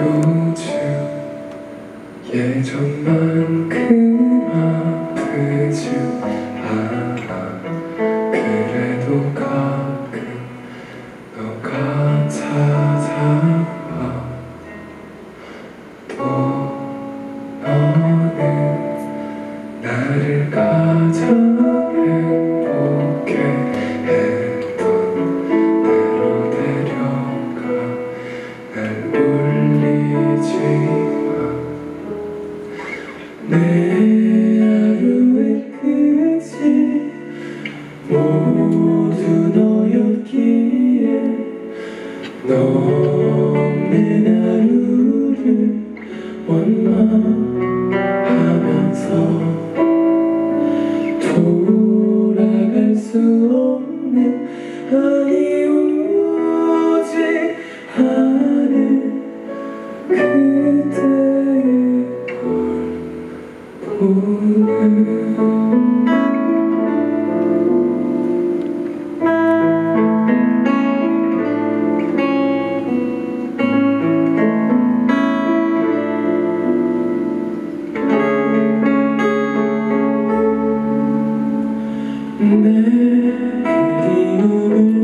요즘 예전만큼 아프지 않아. 그래도 가끔 너가 찾아와. 또 너는 나를 가장 모두 너였기에 너 없는 하루를 원망하면서 돌아갈 수 없는 아니 오지 않은 그대의 걸 보는 내그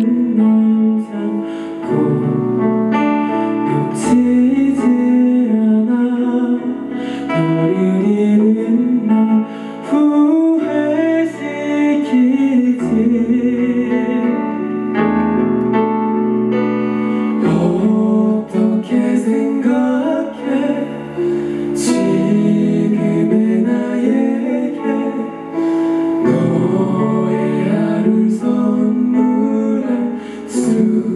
수